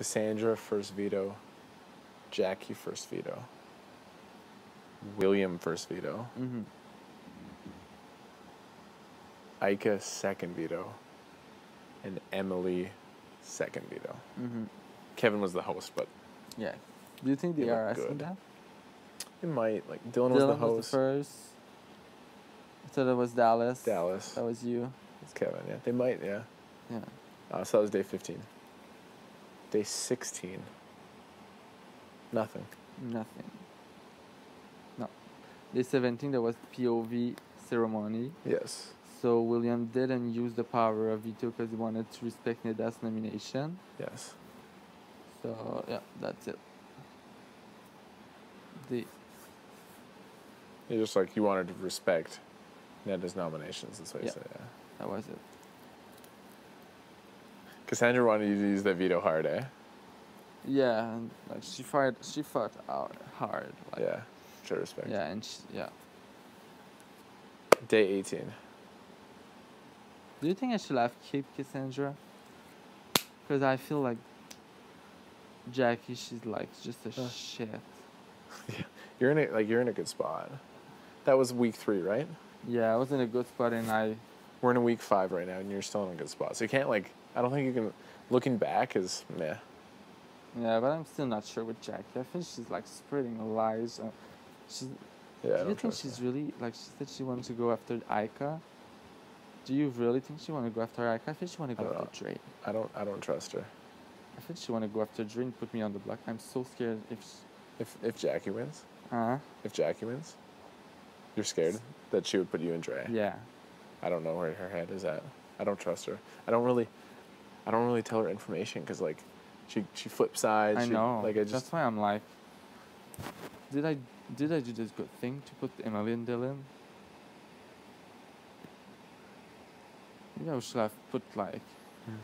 Cassandra first veto. Jackie first veto. William first veto. Mm-hmm. Ika second veto. And Emily second veto. Mm-hmm. Kevin was the host, but Yeah. Do you think they They are asking good. that? it might like Dylan, was the host. Dylan host. first. I thought it was Dallas. Dallas. That was you. It's Kevin. Yeah, they might. Yeah. Yeah. Uh, so that was day fifteen. Day sixteen. Nothing. Nothing. No. Day 17, there was POV ceremony. Yes. So William didn't use the power of veto because he wanted to respect Neda's nomination. Yes. So yeah, that's it. The It's just like you wanted to respect Neda's nominations. That's what you Yeah. said. Yeah. that was it. Cassandra wanted you to use that veto hard, eh? Yeah, and, like she fought, she fought out hard. Like, Yeah. Should respect. Yeah, and she, yeah. Day eighteen. Do you think I should have kept Cassandra? Because I feel like Jackie, she's like just a Uh. shit. You're in a like you're in a good spot. That was week three, right? Yeah, I was in a good spot and I. We're in a week five right now, and you're still in a good spot. So you can't like. I don't think you can. Looking back is meh. Yeah, but I'm still not sure with Jackie. I think she's like spreading lies. Uh, she's, Yeah. I do you think she's her. really like she said she wants to go after Ika? Do you really think she want to go after Ika? I think she want to go after Dre. I don't. I don't trust her. I think she want to go after Dre and put me on the block. I'm so scared if. She, If if Jackie wins, Uh huh. if Jackie wins, you're scared that she would put you in Dre. yeah. I don't know where her head is at. I don't trust her. I don't really. I don't really tell her information because like, she she flips sides. I she, know. Like I just. That's why I'm like, did I did I do this good thing to put Emily and Dylan? Maybe I should have put like Hmm.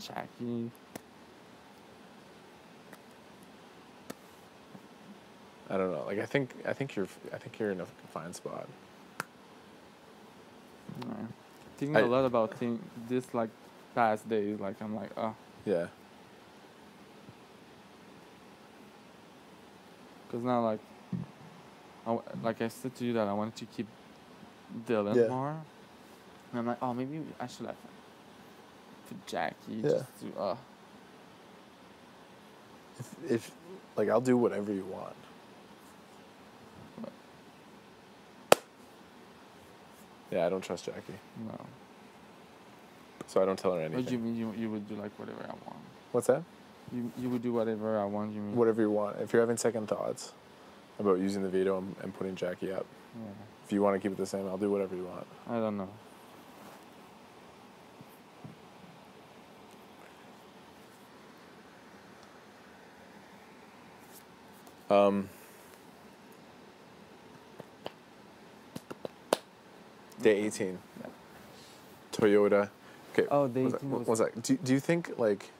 Jackie. I don't know. Like I think I think you're I think you're in a fine spot. Thinking I- a lot about thing this like past days. Like I'm like, oh, Yeah. because now like, I like I said to you that I wanted to keep Dylan Yeah. more. And I'm like, oh, maybe I should have for Jackie Yeah. just to uh. If if like I'll do whatever you want. Yeah, I don't trust Jackie, No. so I don't tell her anything. What do you mean you, you would do like whatever I want? What's that? You you would do whatever I want. You mean? Whatever you want. If you're having second thoughts about using the veto and, and putting Jackie up, Yeah. if you want to keep it the same, I'll do whatever you want. I don't know. Um, day 18. Yeah. Toyota. Okay. Oh, day was that- 18 what was- was that? Do, do you think like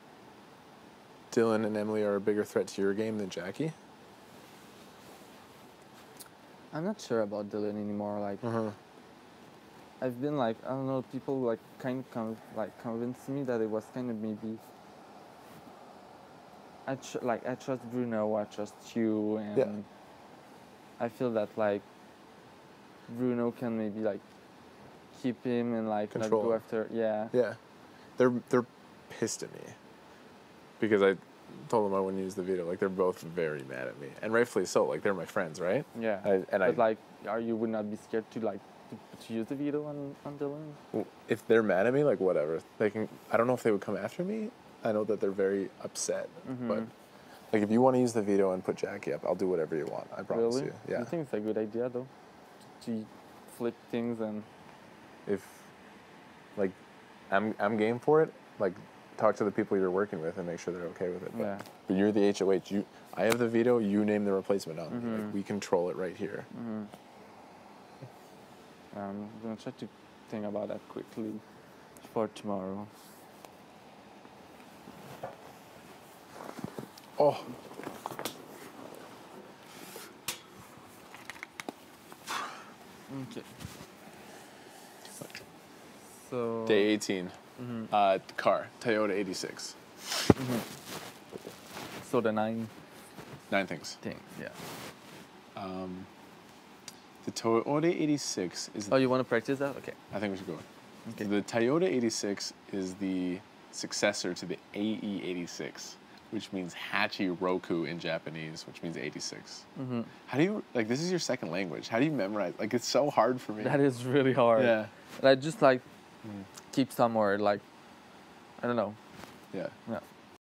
Dylan and Emily are a bigger threat to your game than Jackie? I'm not sure about Dylan anymore. Like Uh-huh. I've been like I don't know. People like kind of con- like convinced me that it was kind of maybe. I tr- like I trust Bruno. I trust you, and Yeah. I feel that like Bruno can maybe like keep him and like Control not go after. Yeah. Yeah. They're they're pissed at me because I told them I wouldn't use the veto. Like they're both very mad at me, and rightfully so. Like they're my friends, right? Yeah. I, and but I like, are you would not be scared to like to, to use the veto on on Dylan? If they're mad at me, like whatever, they can. I don't know if they would come after me. I know that they're very upset, but Mhm. like if you want to use the veto and put Jackie up, I'll do whatever you want. I promise really? you. Yeah. you think it's a good idea though? To flip things and If like I'm I'm game for it. Like talk to the people you're working with and make sure they're okay with it. But, Yeah. but you're the HOH. You I have the veto. You name the replacement on me. Mhm. Like we control it right here. Mhm. I'm gonna try to think about that quickly for tomorrow. Oh. Okay. So Day 18. Mhm. Uh, car, Toyota 86. So the nine Nine things. things, yeah. Um, the Toyota 86 is. Oh, you want to practice that? Okay. I think we should go. Okay. The Toyota 86 is the successor to the AE 86, which means Hachi Roku in Japanese, which means 86. hmm How do you like? This is your second language. How do you memorize? Like it's so hard for me. That is really hard. Yeah. And I just like Mm. keep somewhere like I don't know. Yeah. Yeah.